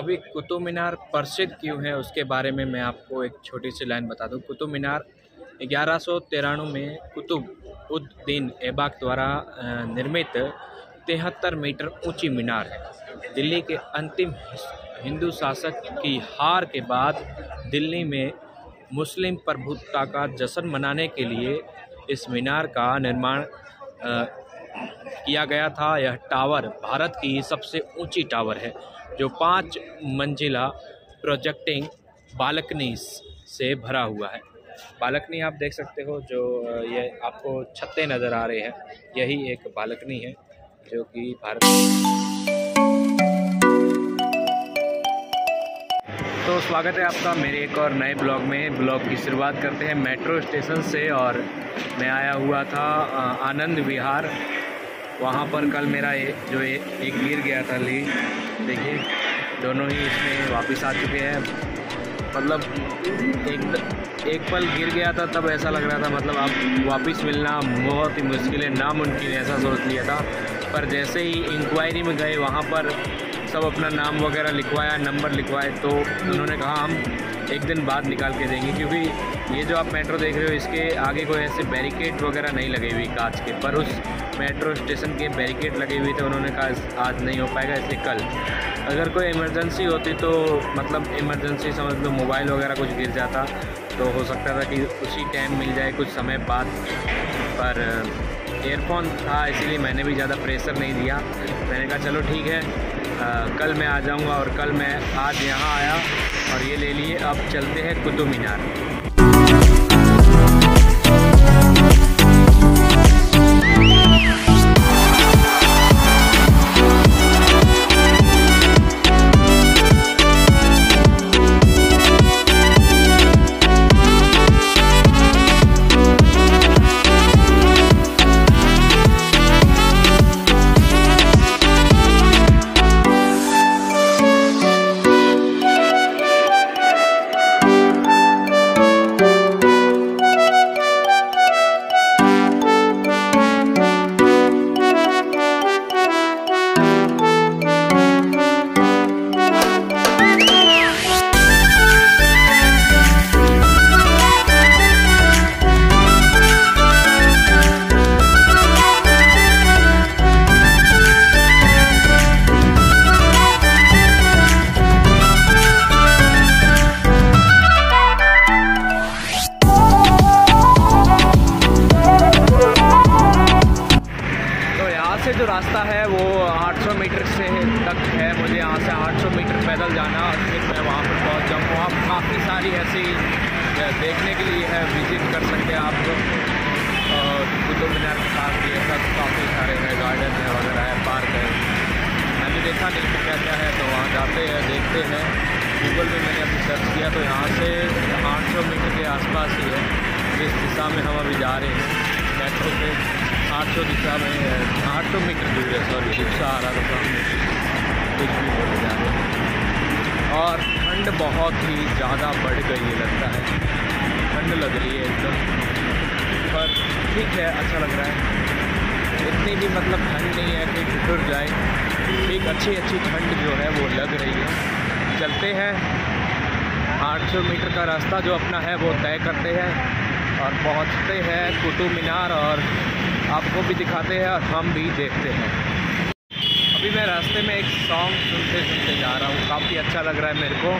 अभी कुतुब मीनार प्रसिद्ध क्यों है, उसके बारे में मैं आपको एक छोटी सी लाइन बता दूँ। कुतुब मीनार ग्यारह सौ तिरानवे में कुतुब उद्दीन ऐबक द्वारा निर्मित तिहत्तर मीटर ऊँची मीनार है। दिल्ली के अंतिम हिंदू शासक की हार के बाद दिल्ली में मुस्लिम प्रभुत्ता का जश्न मनाने के लिए इस मीनार का निर्माण किया गया था। यह टावर भारत की सबसे ऊँची टावर है। जो पाँच मंजिला प्रोजेक्टिंग बालकनी से भरा हुआ है। बालकनी आप देख सकते हो जो ये आपको छत्ते नज़र आ रहे हैं। यही एक बालकनी है जो कि भारत तो स्वागत है आपका मेरे एक और नए ब्लॉग में। ब्लॉग की शुरुआत करते हैं मेट्रो स्टेशन से और मैं आया हुआ था आनंद विहार। वहाँ पर कल मेरा ए, जो ए, एक गिर गया था ली देखिए, दोनों ही इसमें वापस आ चुके हैं। मतलब एक एक पल गिर गया था, तब ऐसा लग रहा था मतलब अब वापस मिलना बहुत ही मुश्किल है, नामुमकिन ऐसा सोच लिया था। पर जैसे ही इंक्वायरी में गए, वहाँ पर सब अपना नाम वगैरह लिखवाया नंबर लिखवाए तो उन्होंने कहा, हम एक दिन बाद निकाल के देंगे। क्योंकि ये जो आप मेट्रो देख रहे हो, इसके आगे कोई ऐसे बैरिकेड वगैरह नहीं लगे हुई कांच के, पर उस मेट्रो स्टेशन के बैरिकेड लगे हुए थे उन्होंने कहा आज नहीं हो पाएगा इसलिए कल। अगर कोई इमरजेंसी होती तो मतलब इमरजेंसी समझ लो मोबाइल वगैरह कुछ गिर जाता तो हो सकता था कि उसी टाइम मिल जाए कुछ समय बाद। पर एयरफोन था इसीलिए मैंने भी ज़्यादा प्रेशर नहीं दिया। मैंने कहा चलो ठीक है आ, कल मैं आ जाऊँगा और कल मैं आज यहाँ आया और ये ले लिए अब चलते हैं कुतुब मीनार। देखने के लिए है विज़िट कर सकते हैं आप कुतुब मीनार के साथ ये सब काफ़ी सारे हैं गार्डन है वगैरह है पार्क है। मैंने देखा नहीं कि क्या क्या है तो वहाँ जाते हैं, देखते हैं। गूगल में मैंने अभी सर्च किया तो यहाँ से आठ सौ मीटर के आसपास ही है। जिस दिशा में हम अभी जा रहे हैं मेट्रो से आठ सौ दिशा में आठ सौ मीटर दूर है सॉरी रिक्शा आ रहा था सामने। कुछ भी बोले जा रहे और ठंड बहुत ही ज़्यादा बढ़ गई है, लगता है। ठंड लग रही है एकदम। पर ठीक है अच्छा लग रहा है। इतनी भी मतलब ठंड नहीं है कि ठुर जाए। एक अच्छी अच्छी ठंड जो है, वो लग रही है। चलते हैं। 800 मीटर का रास्ता जो अपना है, वो तय करते हैं। और पहुँचते हैं कुतुब मीनार और आपको भी दिखाते हैं और हम भी देखते हैं। अभी मैं रास्ते में एक सॉन्ग सुनते सुनते जा रहा हूँ। काफ़ी अच्छा लग रहा है मेरे को।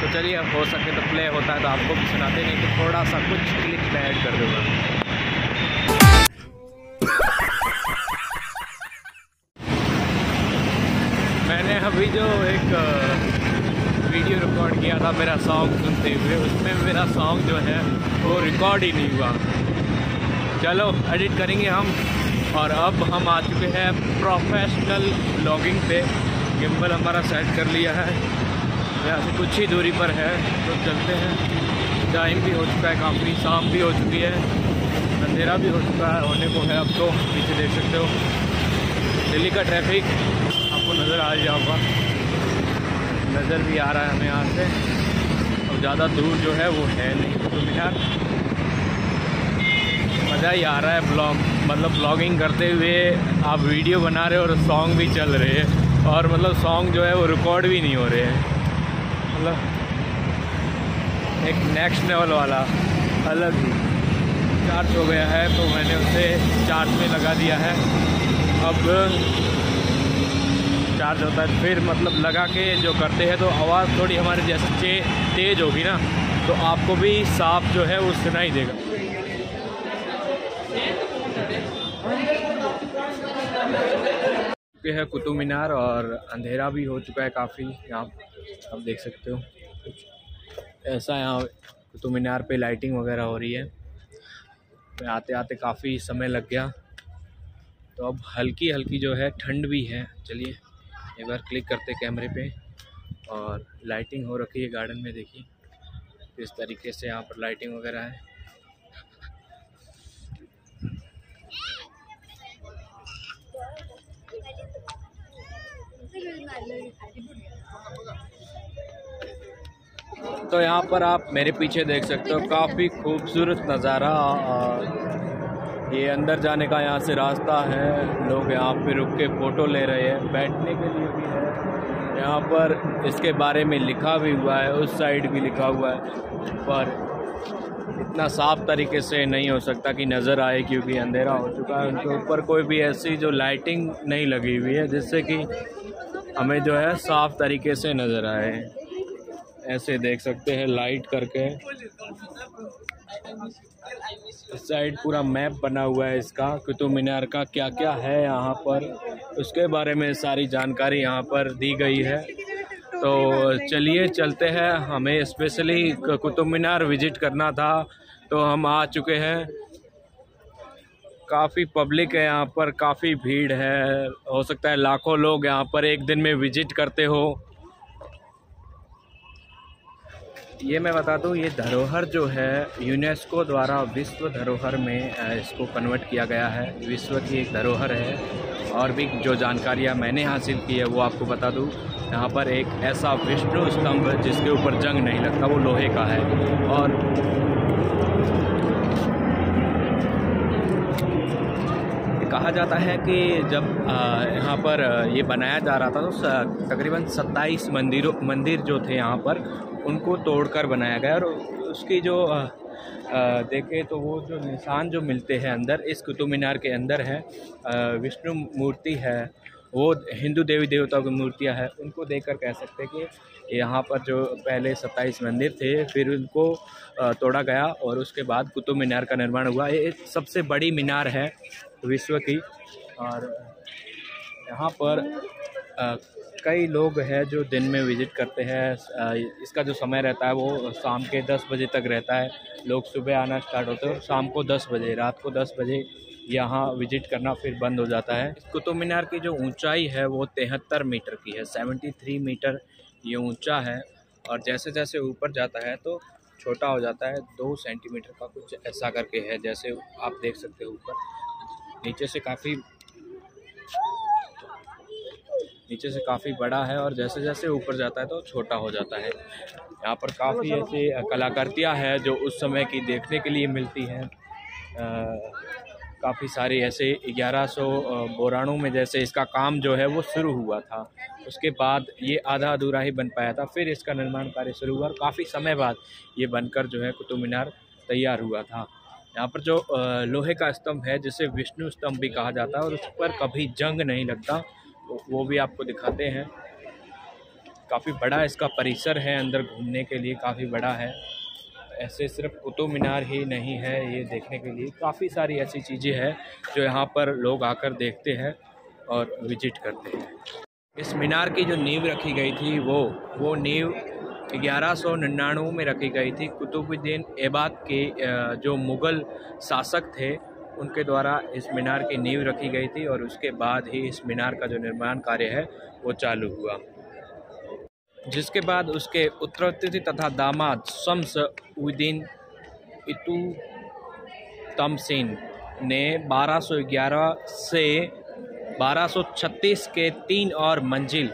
तो चलिए, हो सके तो प्ले होता है तो आपको भी सुनाते नहीं तो थोड़ा सा कुछ क्लिक में ऐड कर दूँगा। मैंने अभी जो एक वीडियो रिकॉर्ड किया था मेरा सॉन्ग सुनते हुए, उसमें मेरा सॉन्ग जो है वो रिकॉर्ड ही नहीं हुआ। चलो एडिट करेंगे हम। और अब हम आ चुके हैं प्रोफेशनल ब्लॉगिंग पे। गिम्बल हमारा सेट कर लिया है। यहाँ से कुछ ही दूरी पर है। तो चलते हैं। टाइम भी हो चुका है, काफ़ी शाम भी हो चुकी है। अंधेरा भी हो चुका है, होने को है अब तो। पीछे देख सकते हो। दिल्ली का ट्रैफ़िक आपको नज़र आ जाऊँगा नज़र भी आ रहा है हमें यहाँ से। और ज़्यादा दूर जो है वो है नहीं। तो मीनार मज़ा ही आ रहा है ब्लॉग मतलब ब्लॉगिंग करते हुए आप वीडियो बना रहे हो और सॉन्ग भी चल रहे हैं। और मतलब सॉन्ग जो है वो रिकॉर्ड भी नहीं हो रहे हैं। मतलब एक नेक्स्ट लेवल वाला, अलग ही। चार्ज हो गया है तो मैंने उसे चार्ज में लगा दिया है। अब चार्ज होता है, फिर मतलब लगा के जो करते हैं तो आवाज़ थोड़ी हमारे जैसे तेज़ होगी ना तो आपको भी साफ़ जो है वो सुनाई देगा। चुके हैं कुतुब मीनार और अंधेरा भी हो चुका है काफ़ी, यहाँ आप देख सकते हो। ऐसा यहाँ कुतुब मीनार पे लाइटिंग वगैरह हो रही है। तो आते आते काफ़ी समय लग गया। तो अब हल्की हल्की जो है ठंड भी है। चलिए, एक बार क्लिक करते कैमरे पे। और लाइटिंग हो रखी है गार्डन में, देखिए। किस तरीके से यहाँ पर लाइटिंग वगैरह है। तो यहाँ पर आप मेरे पीछे देख सकते हो, काफ़ी खूबसूरत नज़ारा ये अंदर जाने का यहाँ से रास्ता है। लोग यहाँ पे रुक के फ़ोटो ले रहे हैं, बैठने के लिए भी है। यहाँ पर इसके बारे में लिखा भी हुआ है, उस साइड भी लिखा हुआ है, पर इतना साफ़ तरीके से नहीं हो सकता कि नज़र आए, क्योंकि अंधेरा हो चुका है। उनके ऊपर कोई भी ऐसी जो लाइटिंग नहीं लगी हुई है, जिससे कि हमें जो है साफ़ तरीके से नज़र आए। ऐसे देख सकते हैं लाइट करके। साइड पूरा मैप बना हुआ है इसका, कुतुब मीनार का क्या क्या है यहाँ पर। उसके बारे में सारी जानकारी यहाँ पर दी गई है। तो चलिए, चलते हैं। हमें स्पेशली कुतुब मीनार विज़िट करना था तो हम आ चुके हैं। काफ़ी पब्लिक है यहाँ पर, काफ़ी भीड़ है। हो सकता है लाखों लोग यहाँ पर एक दिन में विज़िट करते हो। ये मैं बता दूँ, ये धरोहर जो है, यूनेस्को द्वारा विश्व धरोहर में इसको कन्वर्ट किया गया है। विश्व की एक धरोहर है। और भी जो जानकारियाँ मैंने हासिल की है, वो आपको बता दूँ। यहाँ पर एक ऐसा विष्णु स्तंभ जिसके ऊपर जंग नहीं लगता, वो लोहे का है। और कहा जाता है कि जब यहाँ पर ये बनाया जा रहा था तो तकरीबन 27 मंदिरों, मंदिर जो थे यहाँ पर, उनको तोड़कर बनाया गया और उसकी जो देखें तो वो जो निशान जो मिलते हैं अंदर, इस कुतुब मीनार के अंदर है विष्णु मूर्ति है, वो हिंदू देवी देवताओं की मूर्तियाँ हैं, उनको देखकर कह सकते हैं कि यहाँ पर जो पहले सत्ताईस मंदिर थे, फिर उनको तोड़ा गया और उसके बाद कुतुब मीनार का निर्माण हुआ। ये सबसे बड़ी मीनार है विश्व की। और यहाँ पर आ, कई लोग हैं जो दिन में विज़िट करते हैं। इसका जो समय रहता है वो शाम के दस बजे तक रहता है। लोग सुबह आना स्टार्ट होते हैं और शाम को दस बजे रात को दस बजे यहाँ विज़िट करना फिर बंद हो जाता है। कुतुब मीनार की जो ऊंचाई है वो तिहत्तर मीटर की है सेवेंटी थ्री मीटर ये ऊँचा है। और जैसे जैसे ऊपर जाता है तो छोटा हो जाता है दो सेंटीमीटर का कुछ ऐसा करके है जैसे आप देख सकते हो ऊपर। नीचे से काफ़ी नीचे से काफ़ी बड़ा है और जैसे जैसे ऊपर जाता है तो छोटा हो जाता है। यहाँ पर काफ़ी ऐसी कलाकृतियाँ हैं जो उस समय की देखने के लिए मिलती हैं। काफ़ी सारी ऐसे 1100 बोराणों में जैसे इसका काम जो है वो शुरू हुआ था। उसके बाद ये आधा अधूरा ही बन पाया था। फिर इसका निर्माण कार्य शुरू हुआ और काफ़ी समय बाद ये बनकर जो है कुतुब मीनार तैयार हुआ था। यहाँ पर जो लोहे का स्तंभ है, जिसे विष्णु स्तंभ भी कहा जाता है, और उस पर कभी जंग नहीं लगता तो वो भी आपको दिखाते हैं। काफ़ी बड़ा इसका परिसर है अंदर घूमने के लिए, काफ़ी बड़ा है। ऐसे सिर्फ़ कुतुब मीनार ही नहीं है ये देखने के लिए। काफ़ी सारी ऐसी चीज़ें हैं, जो यहाँ पर लोग आकर देखते हैं और विज़िट करते हैं। इस मीनार की जो नींव रखी गई थी, वो वो नींव ग्यारह में रखी गई थी। कुतुबुद्दीन ऐबाक के जो मुग़ल शासक थे, उनके द्वारा इस मीनार की नींव रखी गई थी और उसके बाद ही इस मीनार का जो निर्माण कार्य है, वो चालू हुआ। जिसके बाद उसके उत्तराधिकारी तथा दामाद शम्स उद्दीन इतु तमसिन ने 1211 से 1236 के तीन और मंजिल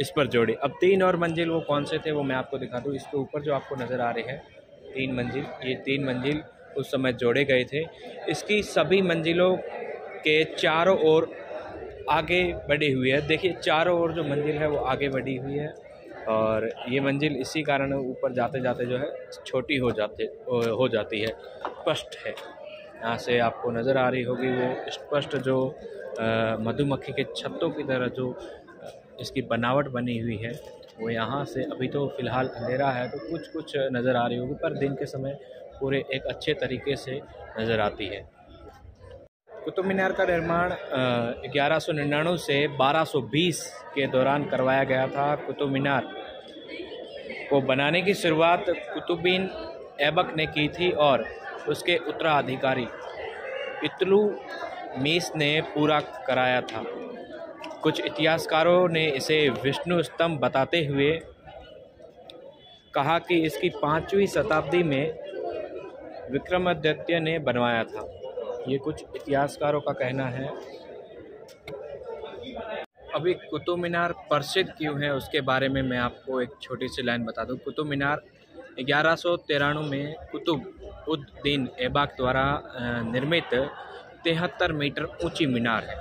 इस पर जोड़े। अब तीन और मंजिल वो कौन से थे, वो मैं आपको दिखा दूँ। इसके ऊपर जो आपको नज़र आ रहे हैं, तीन मंजिल, ये तीन मंजिल उस समय जोड़े गए थे। इसकी सभी मंजिलों के चारों ओर आगे बढ़ी हुई है। देखिए, चारों ओर जो मंजिल है वो आगे बढ़ी हुई है और ये मंजिल इसी कारण ऊपर जाते जाते जो है, छोटी हो जाते हो जाती है। स्पष्ट है। यहाँ से आपको नज़र आ रही होगी वो स्पष्ट जो मधुमक्खी के छत्तों की तरह जो इसकी बनावट बनी हुई है। वो यहाँ से अभी तो फ़िलहाल अंधेरा है तो कुछ कुछ नज़र आ रही होगी, पर दिन के समय पूरे एक अच्छे तरीके से नज़र आती है। कुतुब मीनार का निर्माण ग्यारह सौ निन्यानवे से 1220 के दौरान करवाया गया था कुतुब मीनार। को बनाने की शुरुआत कुतुबीन ऐबक ने की थी और उसके उत्तराधिकारी इतलू मीस ने पूरा कराया था। कुछ इतिहासकारों ने इसे विष्णु स्तंभ बताते हुए कहा कि इसकी पाँचवीं शताब्दी में विक्रमादित्य ने बनवाया था। ये कुछ इतिहासकारों का कहना है। अभी कुतुब मीनार प्रसिद्ध क्यों है, उसके बारे में मैं आपको एक छोटी सी लाइन बता दूँ। कुतुब मीनार ग्यारह सौ में कुतुब उद्दीन ऐबाक द्वारा निर्मित तिहत्तर मीटर ऊँची मीनार है।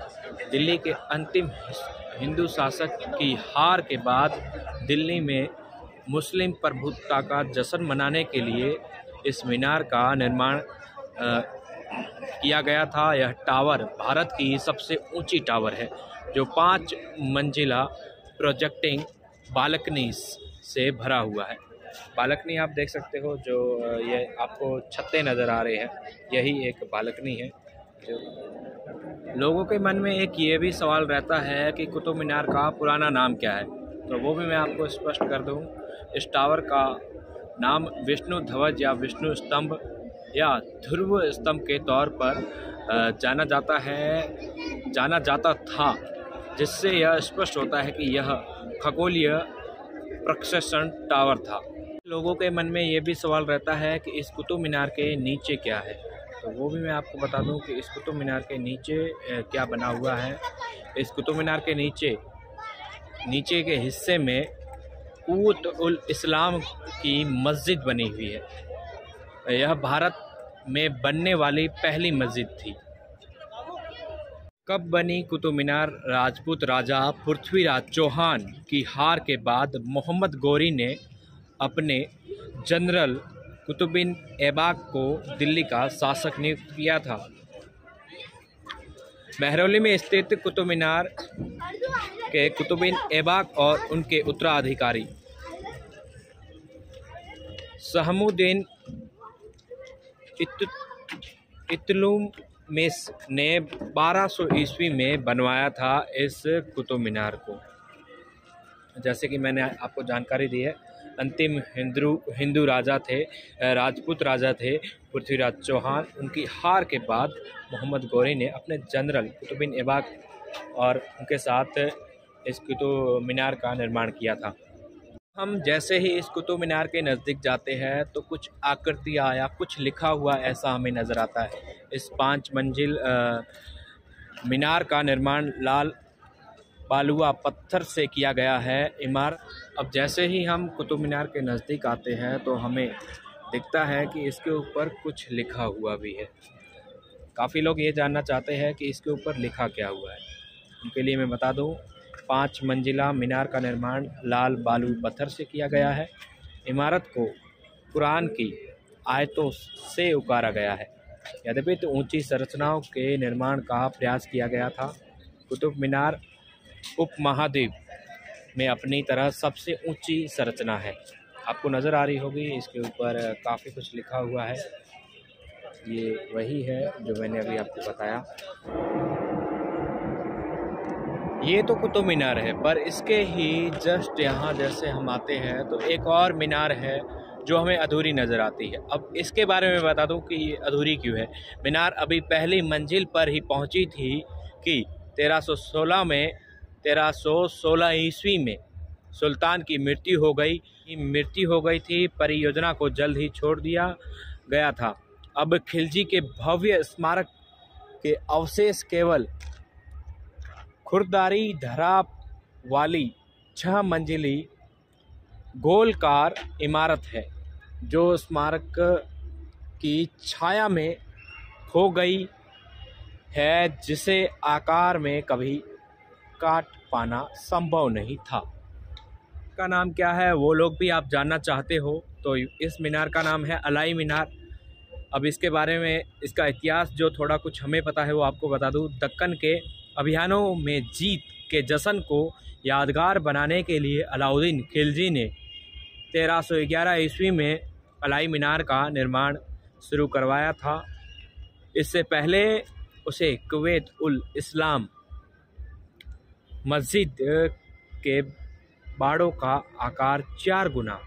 दिल्ली के अंतिम हिंदू शासक की हार के बाद दिल्ली में मुस्लिम प्रभुत्ता का जश्न मनाने के लिए इस मीनार का निर्माण किया गया था। यह टावर भारत की सबसे ऊँची टावर है, जो पाँच मंजिला प्रोजेक्टिंग बालकनी से भरा हुआ है। बालकनी आप देख सकते हो, जो ये आपको छत्ते नज़र आ रहे हैं। यही एक बालकनी है। लोगों के मन में एक ये भी सवाल रहता है कि कुतुब मीनार का पुराना नाम क्या है? तो वो भी मैं आपको स्पष्ट कर दूँ। इस टावर का नाम विष्णु ध्वज या विष्णु स्तंभ या ध्रुव स्तंभ के तौर पर जाना जाता है, जाना जाता था, जिससे यह स्पष्ट होता है कि यह खगोलीय प्रक्षेषण टावर था। लोगों के मन में ये भी सवाल रहता है कि इस कुतुब मीनार के नीचे क्या है? तो वो भी मैं आपको बता दूँ कि इस कुतुब मीनार के नीचे क्या बना हुआ है। इस कुतुब मीनार के नीचे नीचे के हिस्से में ऊत उल इस्लाम की मस्जिद बनी हुई है। यह भारत में बनने वाली पहली मस्जिद थी। कब बनी कुतुब मीनार? राजपूत राजा पृथ्वीराज चौहान की हार के बाद मोहम्मद गौरी ने अपने जनरल कुतुबिन ऐबाक को दिल्ली का शासक नियुक्त किया था। महरौली में स्थित कुतुब मीनार के कुतुबिन ऐबाक और उनके उत्तराधिकारी सहमुद्दीन इतलुमिस ने 1200 ईस्वी में बनवाया था इस कुतुब मीनार को। जैसे कि मैंने आपको जानकारी दी है अंतिम हिंदू हिंदू राजा थे राजपूत राजा थे पृथ्वीराज चौहान। उनकी हार के बाद मोहम्मद गौरी ने अपने जनरल कुतुबिन ऐबाक और उनके साथ इस कुतुब मीनार का निर्माण किया था। हम जैसे ही इस कुतुब मीनार के नज़दीक जाते हैं तो कुछ आकृतियाँ या कुछ लिखा हुआ ऐसा हमें नज़र आता है। इस पाँच मंजिल मीनार का निर्माण लाल बालुआ पत्थर से किया गया है इमार अब जैसे ही हम कुतुब मीनार के नज़दीक आते हैं तो हमें दिखता है कि इसके ऊपर कुछ लिखा हुआ भी है। काफ़ी लोग ये जानना चाहते हैं कि इसके ऊपर लिखा क्या हुआ है। उनके लिए मैं बता दूँ, पाँच मंजिला मीनार का निर्माण लाल बालू पत्थर से किया गया है। इमारत को कुरान की आयतों से उकारा गया है। यद्यपि तो ऊँची संरचनाओं के निर्माण का प्रयास किया गया था। कुतुब मीनार उप महाद्वीप में अपनी तरह सबसे ऊँची संरचना है। आपको नज़र आ रही होगी, इसके ऊपर काफ़ी कुछ लिखा हुआ है। ये वही है जो मैंने अभी आपको बताया। ये तो कुतुब मीनार है, पर इसके ही जस्ट यहाँ जैसे हम आते हैं तो एक और मीनार है जो हमें अधूरी नज़र आती है। अब इसके बारे में बता दूँ कि ये अधूरी क्यों है। मीनार अभी पहली मंजिल पर ही पहुँची थी कि 1316 में 1316 ईस्वी में सुल्तान की मृत्यु हो गई। मृत्यु हो गई थी, परियोजना को जल्द ही छोड़ दिया गया था। अब खिलजी के भव्य स्मारक के अवशेष केवल खुरदारी धरा वाली छह मंजिली गोलकार इमारत है, जो स्मारक की छाया में खो गई है, जिसे आकार में कभी काट पाना संभव नहीं था। का नाम क्या है? वो लोग भी आप जानना चाहते हो तो इस मीनार का नाम है अलाई मीनार। अब इसके बारे में, इसका इतिहास जो थोड़ा कुछ हमें पता है, वो आपको बता दूँ। दक्कन के अभियानों में जीत के जश्न को यादगार बनाने के लिए अलाउद्दीन खिलजी ने 1311 ईस्वी में अलाई मीनार का निर्माण शुरू करवाया था। इससे पहले उसे कुवैत उल इस्लाम मस्जिद के बाड़ों का आकार चार गुना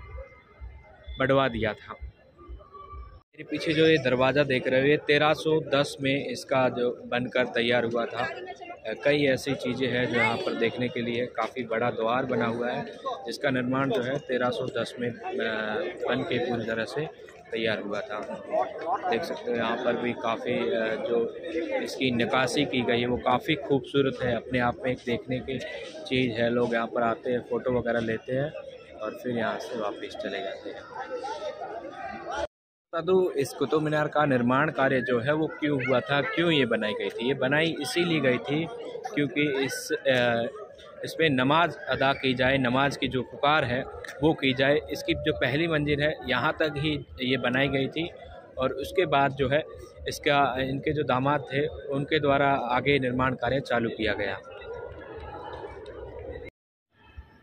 बढ़वा दिया था। मेरे पीछे जो ये दरवाज़ा देख रहे हो, ये 1310 में इसका जो बनकर तैयार हुआ था। कई ऐसी चीज़ें हैं जो यहाँ पर देखने के लिए काफ़ी बड़ा द्वार बना हुआ है, जिसका निर्माण जो है 1310 में बन के पूरी तरह से तैयार हुआ था। देख सकते हो, यहाँ पर भी काफ़ी जो इसकी नकाशी की गई है, वो काफ़ी खूबसूरत है, अपने आप में एक देखने की चीज़ है। लोग यहाँ पर आते हैं, फ़ोटो वगैरह लेते हैं और फिर यहाँ से वापस चले जाते हैं। तदु इस कुतुब मीनार का निर्माण कार्य जो है, वो क्यों हुआ था? क्यों ये बनाई गई थी? ये बनाई इसीलिए गई थी क्योंकि इस इस पर नमाज़ अदा की जाए, नमाज़ की जो पुकार है, वो की जाए। इसकी जो पहली मंजिल है, यहाँ तक ही ये बनाई गई थी और उसके बाद जो है, इसका, इनके जो दामाद थे, उनके द्वारा आगे निर्माण कार्य चालू किया गया।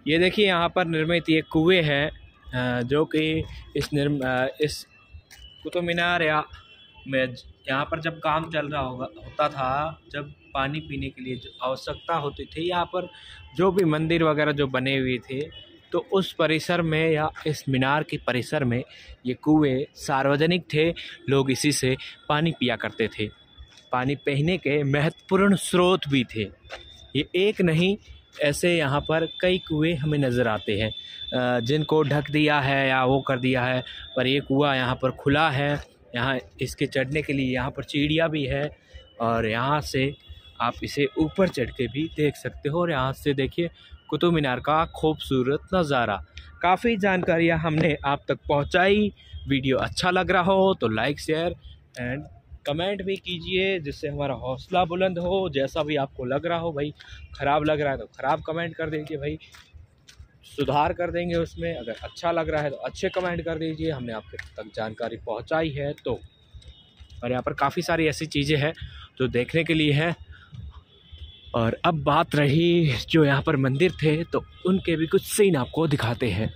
ये देखिए, यहाँ पर निर्मित ये कुएँ हैं जो कि इस निर्म इस कुतुब मीनार या यहाँ पर जब काम चल रहा होगा, होता था, जब पानी पीने के लिए जो आवश्यकता होती थी, यहाँ पर जो भी मंदिर वगैरह जो बने हुए थे तो उस परिसर में या इस मीनार के परिसर में ये कुएँ सार्वजनिक थे, लोग इसी से पानी पिया करते थे। पानी पीने के महत्वपूर्ण स्रोत भी थे। ये एक नहीं, ऐसे यहाँ पर कई कुएँ हमें नज़र आते हैं। जिनको ढक दिया है या वो कर दिया है, पर ये कुआँ यहाँ पर खुला है। यहाँ इसके चढ़ने के लिए यहाँ पर चिड़िया भी है और यहाँ से आप इसे ऊपर चढ़ के भी देख सकते हो। और यहाँ से देखिए, कुतुब मीनार का खूबसूरत नज़ारा। काफ़ी जानकारियाँ हमने आप तक पहुँचाई। वीडियो अच्छा लग रहा हो तो लाइक, शेयर एंड कमेंट भी कीजिए जिससे हमारा हौसला बुलंद हो। जैसा भी आपको लग रहा हो भाई, ख़राब लग रहा है तो ख़राब कमेंट कर दीजिए भाई। सुधार कर देंगे उसमें। अगर अच्छा लग रहा है तो अच्छे कमेंट कर दीजिए। हमने आपके तक जानकारी पहुंचाई है तो। और यहाँ पर काफ़ी सारी ऐसी चीज़ें हैं जो देखने के लिए है। और अब बात रही जो यहाँ पर मंदिर थे तो उनके भी कुछ सीन आपको दिखाते हैं।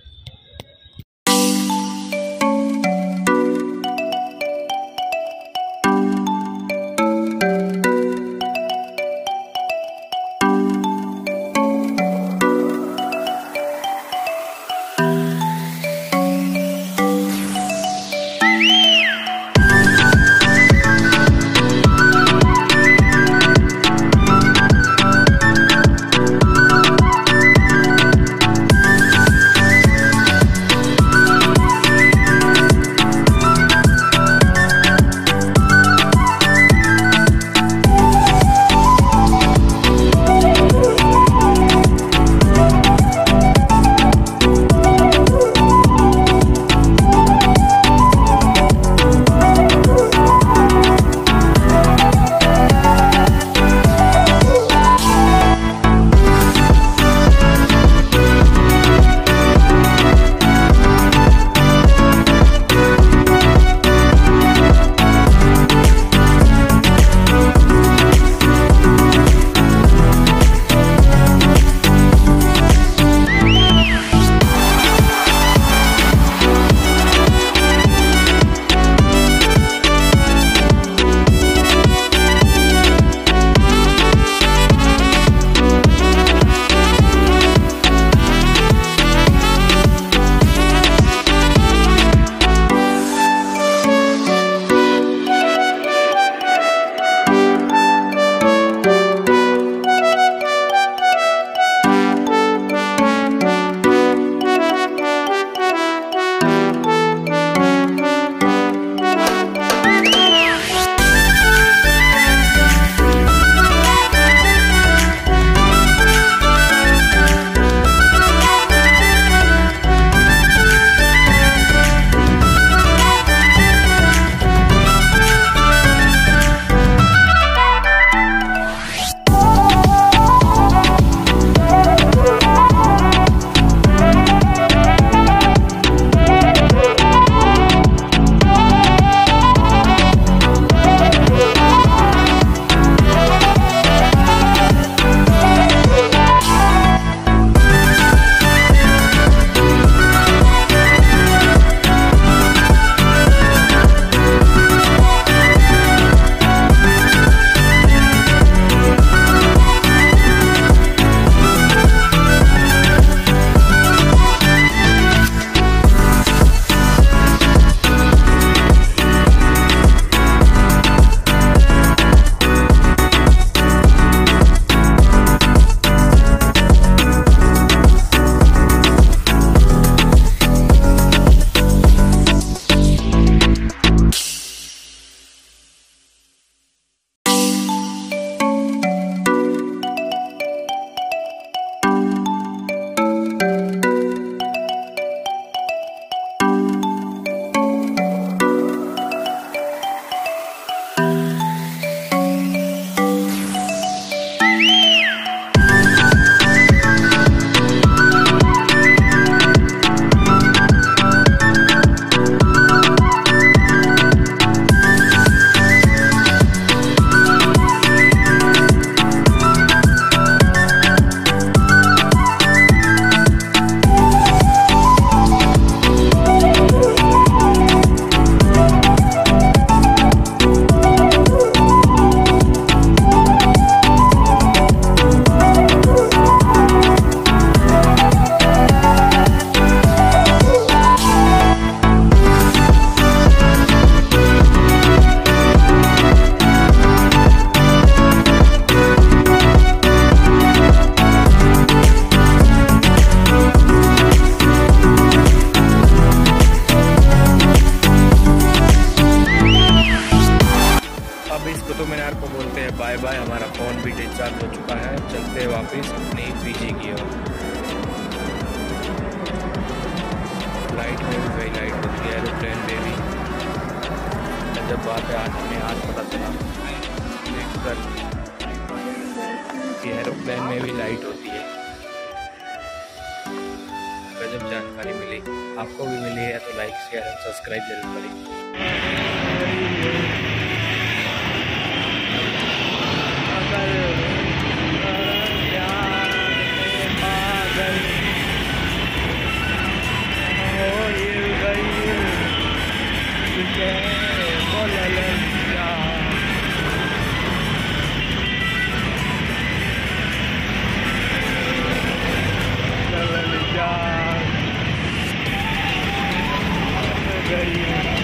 गजब जानकारी मिली, आपको भी मिली है तो लाइक शेयर एंड सब्सक्राइब ज़रूर करें। Ha yeah